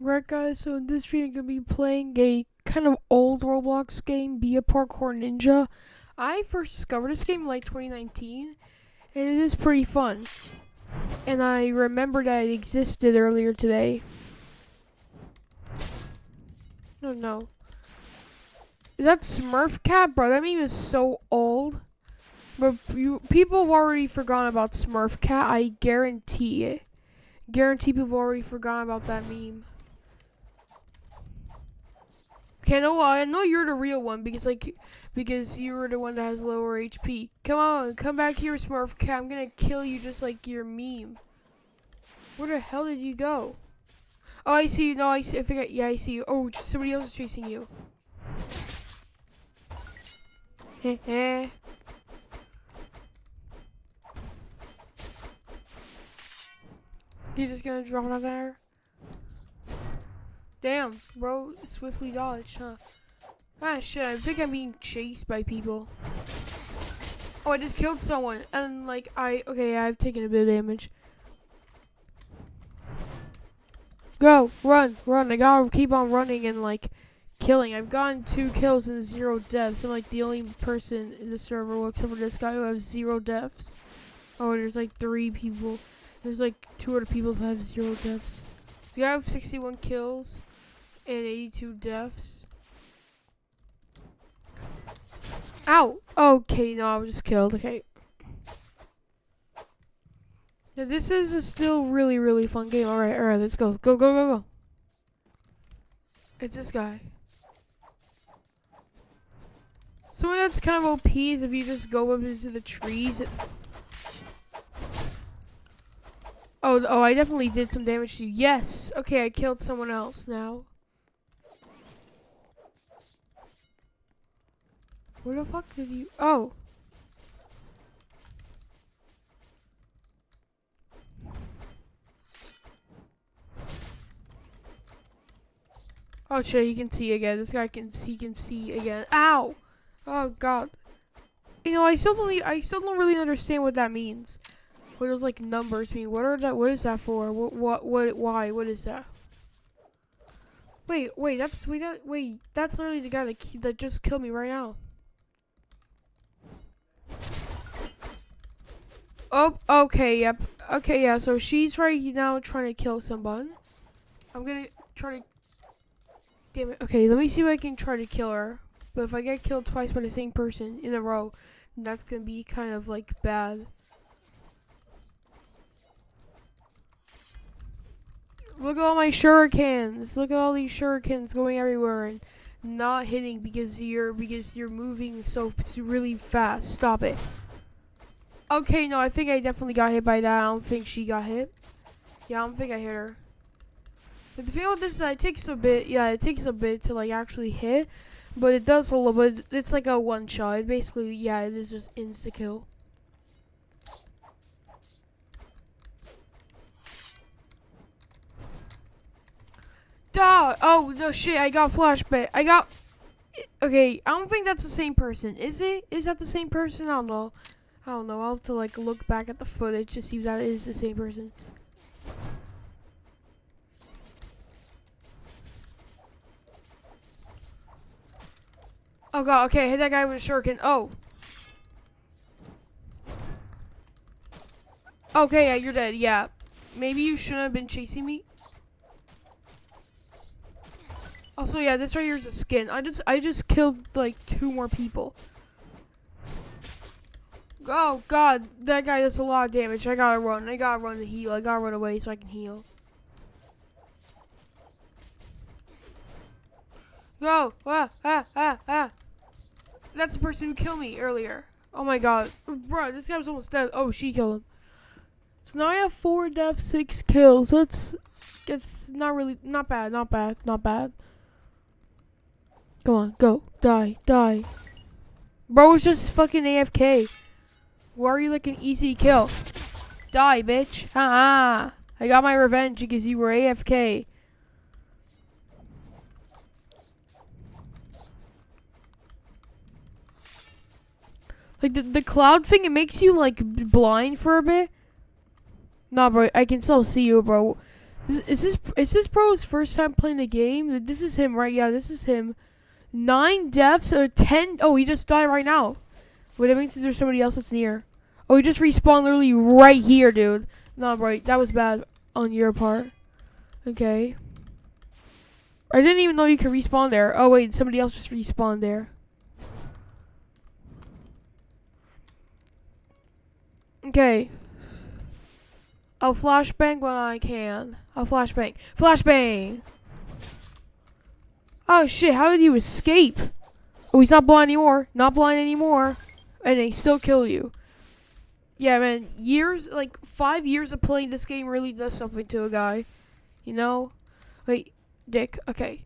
Right guys, so in this video I'm going to be playing a kind of old Roblox game, Be a Parkour Ninja. I first discovered this game like 2019, and it is pretty fun. And I remember that it existed earlier today. Oh no. Is that Smurf Cat? Bro, that meme is so old. But you, people have already forgotten about Smurf Cat, I guarantee it. Guarantee people have already forgotten about that meme. Okay, no, I know you're the real one because like because you were the one that has lower HP. Come on, come back here, Smurf Cat. I'm gonna kill you just like your meme. Where the hell did you go? Oh, I see you. No, I see. I forget. Yeah, I see you. Oh, somebody else is chasing you. Heh heh. You're just gonna drop out there? Damn, bro, swiftly dodge, huh? Ah, shit, I think I'm being chased by people. Oh, I just killed someone, and, like, I, okay, I've taken a bit of damage. Go, run, run, I gotta keep on running and, like, killing. I've gotten two kills and zero deaths. I'm, like, the only person in the server, except for this guy, who has zero deaths. Oh, there's, like, three people. There's, like, two other people that have zero deaths. So, I have 61 kills and 82 deaths. Ow! Okay, no, I was just killed. Okay. Now, this is a still really, really fun game. Alright, alright, let's go. Go, go, go, go. It's this guy. Someone that's kind of OP is if you just go up into the trees. Oh, oh, I definitely did some damage to you. Yes! Okay, I killed someone else now. Where the fuck did you? Oh. Oh shit, he can see again. This guy can he can see again. Ow! Oh god. You know, I still don't I still don't really understand what that means. What those like numbers mean. What are that what is that for? What what what why? What is that? Wait, wait, that's wait that wait, that's literally the guy that that just killed me right now. Oh, okay, yep. Okay, yeah, so she's right now trying to kill someone. I'm gonna try to... Damn it. Okay, let me see if I can try to kill her. But if I get killed twice by the same person in a row, that's gonna be kind of, like, bad. Look at all my shurikens. Look at all these shurikens going everywhere and not hitting because you're because you're moving so really fast. Stop it. Okay, no, I think I definitely got hit by that. I don't think she got hit. Yeah, I don't think I hit her. But the thing with this is it takes a bit, yeah, it takes a bit to like actually hit. But it does a little bit, it's like a one shot. It basically, yeah, it is just insta kill. Duh! Oh, no shit, I got flashback. I got, okay, I don't think that's the same person. Is it? Is that the same person? I don't know. I don't know. I'll have to like look back at the footage to see if that is the same person. Oh god, okay, hit that guy with a shuriken. Oh. Okay, yeah, you're dead. Yeah. Maybe you shouldn't have been chasing me. Also, yeah, this right here is a skin. I just I just killed like two more people. Oh god, that guy does a lot of damage. I gotta run. I gotta run to heal. I gotta run away so I can heal. Go! Ah, ah, ah, ah. That's the person who killed me earlier. Oh my god. Bro, this guy was almost dead. Oh, she killed him. So now I have four deaths, six kills. That's, that's not really, not bad, not bad, not bad. Go on, go. Die, die. Bro was just fucking AFK. Why are you like an easy kill? Die, bitch. Ah, I got my revenge because you were AFK. Like the, the cloud thing, it makes you like blind for a bit. Nah, bro, I can still see you, bro. This, is this is this bro's first time playing the game? This is him, right? Yeah, this is him. Nine deaths or ten? Oh, he just died right now. Wait, that means there's somebody else that's near. Oh, he just respawned literally right here, dude. Nah, bro, that was bad on your part. Okay. I didn't even know you could respawn there. Oh, wait, somebody else just respawned there. Okay. I'll flashbang when I can. I'll flashbang. Flashbang! Oh shit, how did you escape? Oh, he's not blind anymore. Not blind anymore. And he still kill you. Yeah, man. Years, like, five years of playing this game really does something to a guy. You know? Wait, Dick. Okay.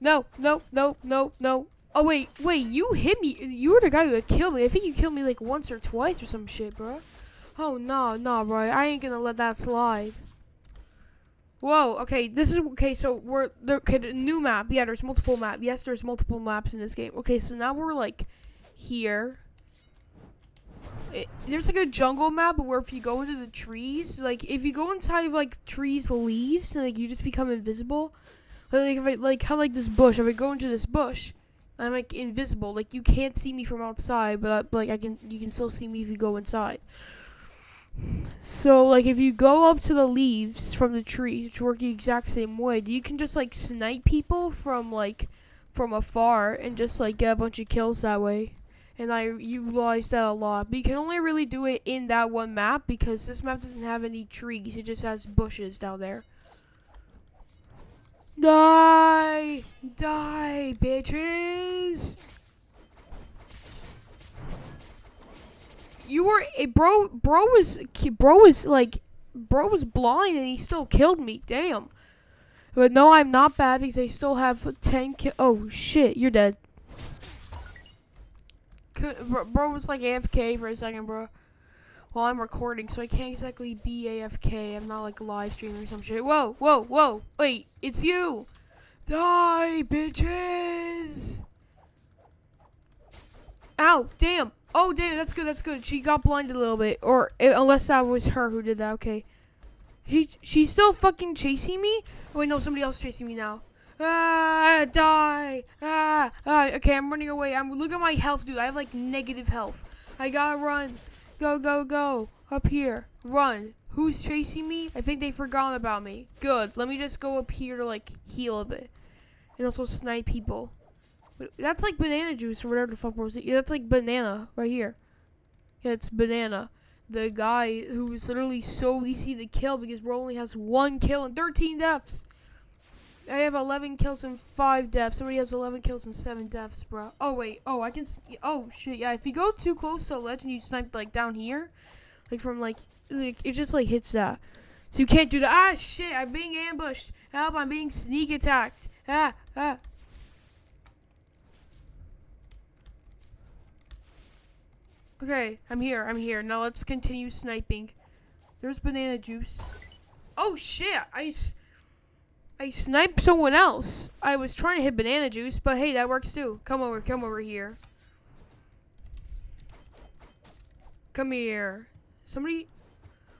No, no, no, no, no. Oh, wait, wait. You hit me. You were the guy who killed me. I think you killed me, like, once or twice or some shit, bro. Oh, no, no, bro. I ain't gonna let that slide. Whoa, okay, this is, okay, so we're, there, okay, new map, yeah, there's multiple map, yes, there's multiple maps in this game. Okay, so now we're, like, here. It, there's, like, a jungle map where if you go into the trees, like, if you go inside, of like, trees leaves, and, like, you just become invisible. Like, if I, like, how, like, this bush, if I go into this bush, I'm, like, invisible. Like, you can't see me from outside, but, uh, I, like, I can, you can still see me if you go inside. So, like, if you go up to the leaves from the trees, which work the exact same way, you can just, like, snipe people from, like, from afar and just, like, get a bunch of kills that way. And I utilized that a lot. But you can only really do it in that one map because this map doesn't have any trees. It just has bushes down there. Die! Die, bitches! You were a bro. Bro was bro was like bro was blind and he still killed me. Damn. But no, I'm not bad because I still have ten. Ki oh shit, you're dead. Bro, bro was like AFK for a second, bro. While I'm recording, so I can't exactly be AFK. I'm not like live streaming or some shit. Whoa, whoa, whoa! Wait, it's you! Die, bitches! Ow, damn! Oh, damn, that's good, that's good. She got blinded a little bit. Or, uh, unless that was her who did that, okay. She, she's still fucking chasing me? Oh, wait, no, somebody else chasing me now. Ah, die. Ah, ah, okay, I'm running away. I'm, look at my health, dude. I have, like, negative health. I gotta run. Go, go, go. Up here. Run. Who's chasing me? I think they forgot about me. Good. Let me just go up here to, like, heal a bit. And also snipe people. That's like banana juice or whatever the fuck was it. Yeah, that's like banana right here. Yeah, it's banana. The guy who was literally so easy to kill because bro only has one kill and 13 deaths. I have 11 kills and 5 deaths. Somebody has 11 kills and 7 deaths, bro. Oh, wait. Oh, I can see. Oh, shit. Yeah, if you go too close to a ledge and you snipe, like, down here, like, from, like, like, it just, like, hits that. So you can't do that. Ah, shit. I'm being ambushed. Help, I'm being sneak attacked. Ah, ah. Okay, I'm here. I'm here. Now let's continue sniping. There's banana juice. Oh shit! I, I sniped someone else. I was trying to hit banana juice, but hey, that works too. Come over. Come over here. Come here. Somebody.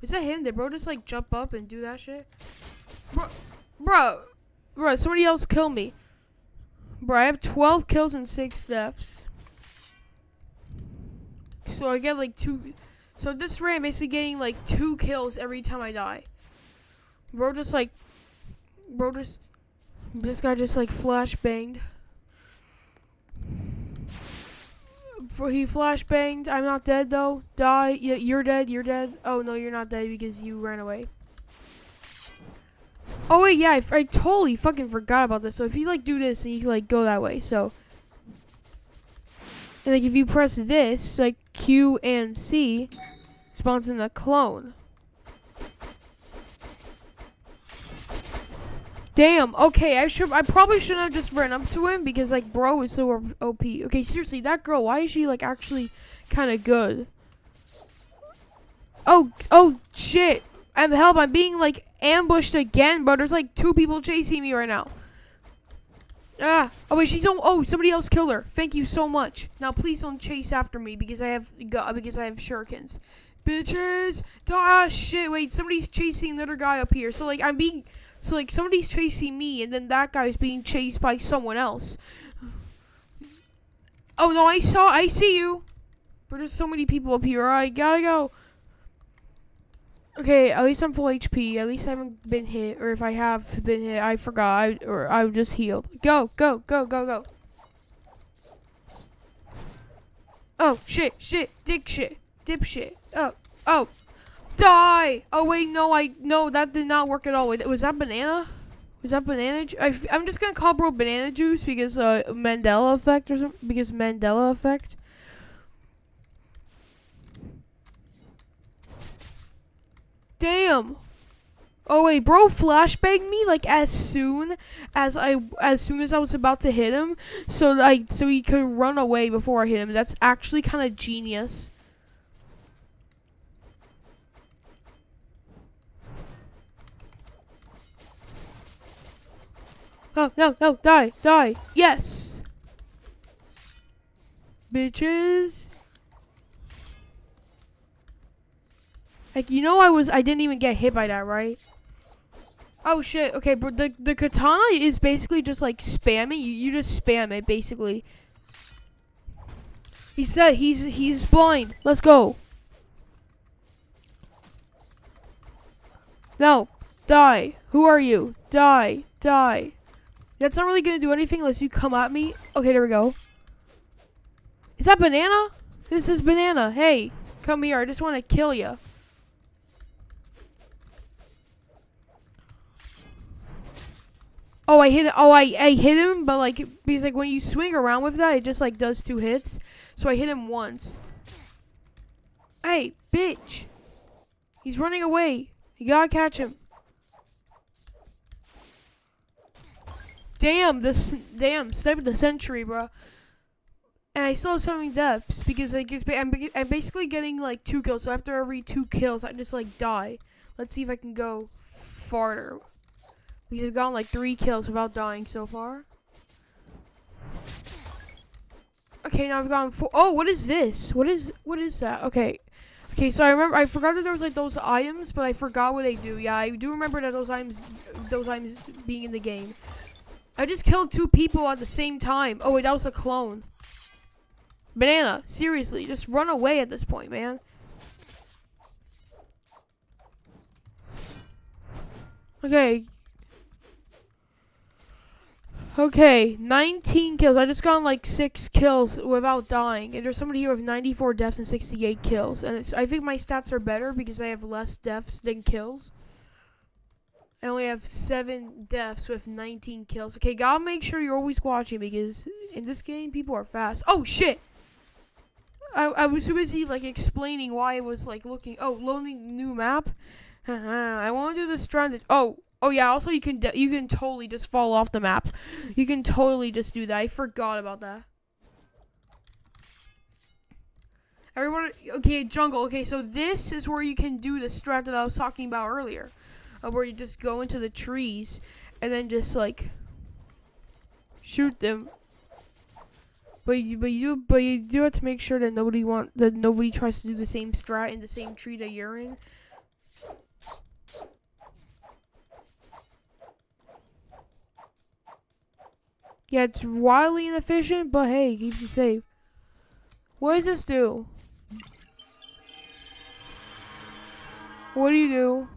Was that him? Did bro just like jump up and do that shit? Bro, bro, bro, somebody else kill me. Bro, I have 12 kills and 6 deaths. So I get like two. So this ram basically getting like two kills every time I die. Bro just like, bro just, this guy just like flash banged. He flash banged. I'm not dead though. Die. Yeah, you're dead. You're dead. Oh no, you're not dead because you ran away. Oh wait, yeah, I, I totally fucking forgot about this. So if you like do this, and you like go that way. So and like if you press this, like Q and C, spawns in a clone. Damn. Okay, I should. I probably shouldn't have just ran up to him because like bro is so OP. Okay, seriously, that girl. Why is she like actually kind of good? Oh, oh shit! I'm help. I'm being like ambushed again, but there's like two people chasing me right now. Ah! Oh wait, she's on. Oh, somebody else killed her. Thank you so much. Now please don't chase after me because I have because I have shurikens. Bitches! Ah, shit, wait, somebody's chasing another guy up here. So, like, I'm being. So, like, somebody's chasing me, and then that guy's being chased by someone else. Oh, no, I saw. I see you. But there's so many people up here. I gotta go. Okay, at least I'm full HP. At least I haven't been hit. Or if I have been hit, I forgot. I, or I just healed. Go, go, go, go, go. Oh, shit, shit, dick shit, dip shit. Oh, oh, die! Oh, wait, no, I, no, that did not work at all. Wait, was that banana? Was that banana juice? I, am just gonna call bro banana juice because, uh, Mandela effect or something. Because Mandela effect. Damn. Oh wait, bro flashbanged me like as soon as I as soon as I was about to hit him, so like so he could run away before I hit him. That's actually kind of genius. Oh no no die die yes, bitches. Like you know I was I didn't even get hit by that right. Oh shit, okay, but the, the katana is basically just like spamming. You, you just spam it, basically. He said he's he's blind. Let's go. No, die. Who are you? Die, die. That's not really gonna do anything unless you come at me. Okay, there we go. Is that banana? This is banana. Hey, come here. I just want to kill you. Oh, I hit. Oh, I I hit him, but like because like when you swing around with that, it just like does two hits. So I hit him once. Hey, bitch! He's running away. You gotta catch him. Damn, this damn sniper the century, bro. And I still have so many deaths because like I'm, I'm basically getting like two kills. So after every two kills, I just like die. Let's see if I can go farther. We have gotten like three kills without dying so far. Okay, now I've gotten four. Oh, what is this? What is what is that? Okay. Okay, so I remember I forgot that there was like those items, but I forgot what they do. Yeah, I do remember that those items those items being in the game. I just killed two people at the same time. Oh wait, that was a clone. Banana, seriously, just run away at this point, man. Okay, Okay, 19 kills. I just got like 6 kills without dying. And there's somebody here with 94 deaths and 68 kills. And I think my stats are better because I have less deaths than kills. I only have 7 deaths with 19 kills. Okay, gotta make sure you're always watching because in this game, people are fast. Oh, shit! I, I was too busy, like, explaining why I was, like, looking. Oh, loading new map? I want to do the stranded. Oh, Oh yeah, also you can you can totally just fall off the map. You can totally just do that. I forgot about that. Everyone, okay, jungle. Okay, so this is where you can do the strat that I was talking about earlier, uh, where you just go into the trees and then just like shoot them. But you, but you, but you do have to make sure that nobody want that nobody tries to do the same strat in the same tree that you're in. Yeah, it's wildly inefficient, but hey, keeps you safe. What does this do? What do you do?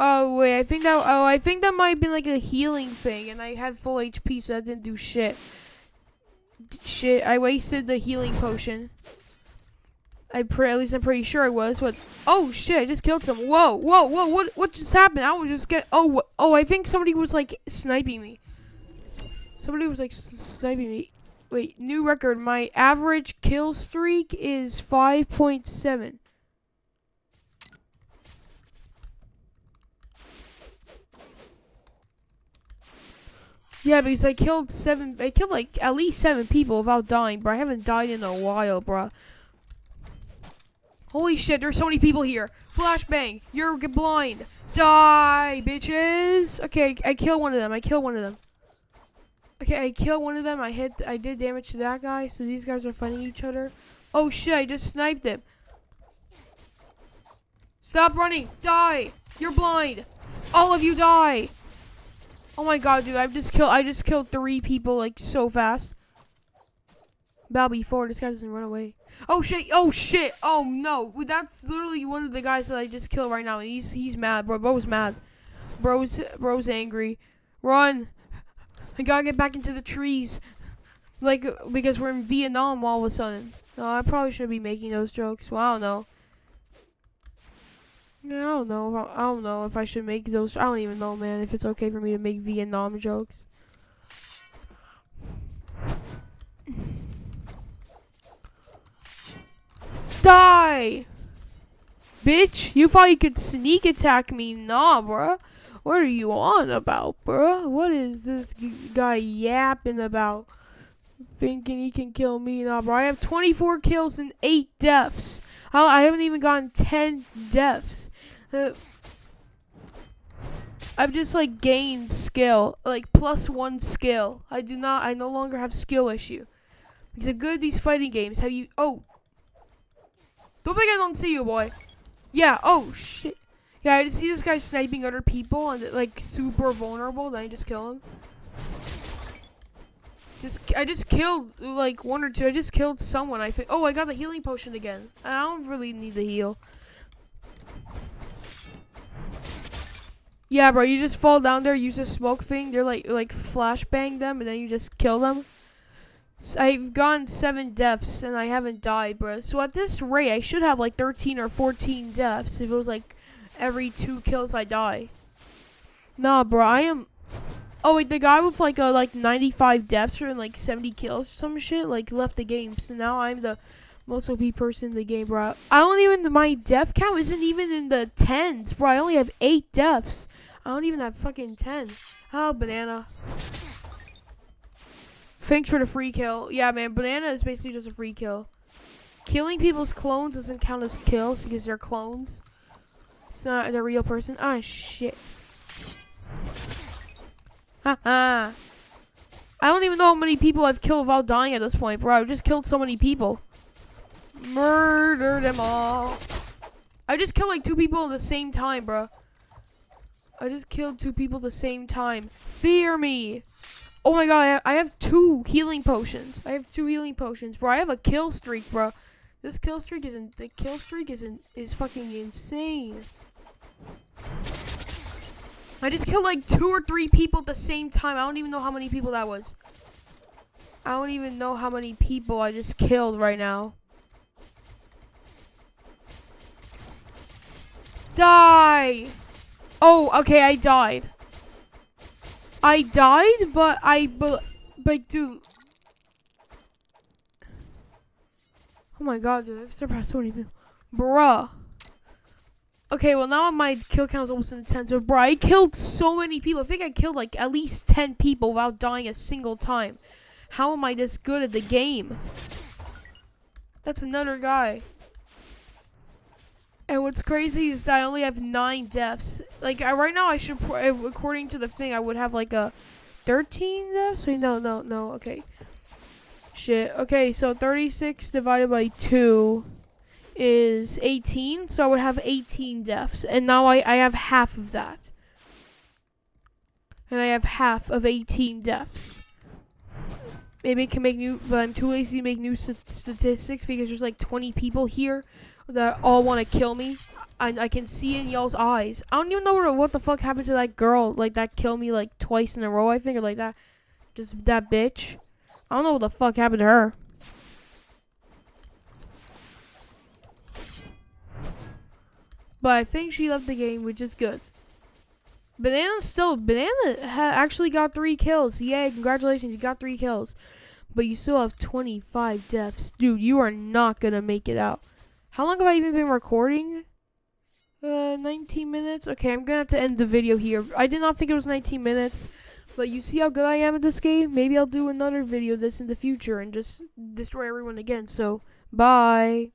Oh wait, I think that oh I think that might be like a healing thing, and I had full HP, so that didn't do shit. D shit, I wasted the healing potion. I at least I'm pretty sure I was. What? Oh shit! I just killed someone. Whoa, whoa, whoa! What? What just happened? I was just get. Oh, oh! I think somebody was like sniping me. Somebody was like sniping me. Wait, new record. My average kill streak is 5.7. Yeah, because I killed seven. I killed like at least seven people without dying, bro. I haven't died in a while, bro. Holy shit! There's so many people here. Flashbang! You're blind. Die, bitches. Okay, I kill one of them. I kill one of them. Okay, I killed one of them. I hit. I did damage to that guy. So these guys are fighting each other. Oh shit! I just sniped him. Stop running. Die. You're blind. All of you die. Oh my god, dude. I've just killed I just killed three people like so fast. Bow before this guy doesn't run away. Oh shit! Oh shit! Oh no! That's literally one of the guys that I just killed right now. He's he's mad, bro. Bro's mad. Bro's bro's angry. Run! I gotta get back into the trees. Like because we're in Vietnam all of a sudden. No, I probably shouldn't be making those jokes. Well, I don't know. I don't know. I, I don't know if I should make those. I don't even know, man. If it's okay for me to make Vietnam jokes. Die! Bitch, you thought you could sneak attack me? Nah, bruh. What are you on about, bruh? What is this guy yapping about? Thinking he can kill me? Nah, bro. I have 24 kills and 8 deaths. I haven't even gotten 10 deaths. Uh, I've just like gained skill, like plus one skill. I do not, I no longer have skill issue. Because I'm good these fighting games. Have you, oh. Don't think I don't see you, boy. Yeah, oh shit. Yeah, I just see this guy sniping other people and like super vulnerable, then I just kill him. Just I just killed like one or two. I just killed someone. I think. Oh, I got the healing potion again. I don't really need the heal. Yeah, bro. You just fall down there, use a smoke thing. They're like like flashbang them, and then you just kill them. So I've gotten seven deaths and I haven't died, bro. So at this rate, I should have like 13 or 14 deaths if it was like every two kills I die. Nah, bro. I am Oh wait, the guy with like a like 95 deaths or like 70 kills or some shit like left the game. So now I'm the most OP person in the game, bro. I don't even my death count isn't even in the tens, bro. I only have eight deaths. I don't even have fucking ten. Oh, banana. Thanks for the free kill. Yeah, man, banana is basically just a free kill. Killing people's clones doesn't count as kills because they're clones. It's not a real person. Ah, shit. I don't even know how many people I've killed without dying at this point, bro. I've just killed so many people. Murder them all. I just killed like two people at the same time, bro. I just killed two people at the same time. Fear me. Oh my god, I have two healing potions. I have two healing potions, bro. I have a kill streak, bro. This kill streak isn't the kill streak isn't is fucking insane. I just killed like two or three people at the same time. I don't even know how many people that was. I don't even know how many people I just killed right now. Die! Oh, okay, I died. I died, but I, but, but dude. Oh my god, dude, I've surpassed so many people. Bruh. Okay, well now my kill count is almost in the tens. But bro, I killed so many people. I think I killed like at least ten people without dying a single time. How am I this good at the game? That's another guy. And what's crazy is that I only have nine deaths. Like I, right now, I should, according to the thing, I would have like a thirteen deaths. Wait, no, no, no. Okay. Shit. Okay, so thirty-six divided by two is 18, so I would have 18 deaths. And now I, I have half of that. And I have half of 18 deaths. Maybe I can make new, but I'm too lazy to make new statistics because there's like 20 people here that all want to kill me. And I can see in y'all's eyes. I don't even know what the fuck happened to that girl, like that killed me like twice in a row, I think, or like that. Just that bitch. I don't know what the fuck happened to her. But I think she left the game, which is good. Banana still, Banana actually got three kills. Yay, congratulations, you got three kills. But you still have 25 deaths. Dude, you are not going to make it out. How long have I even been recording? Uh, 19 minutes? Okay, I'm going to have to end the video here. I did not think it was 19 minutes. But you see how good I am at this game? Maybe I'll do another video this in the future and just destroy everyone again. So, bye.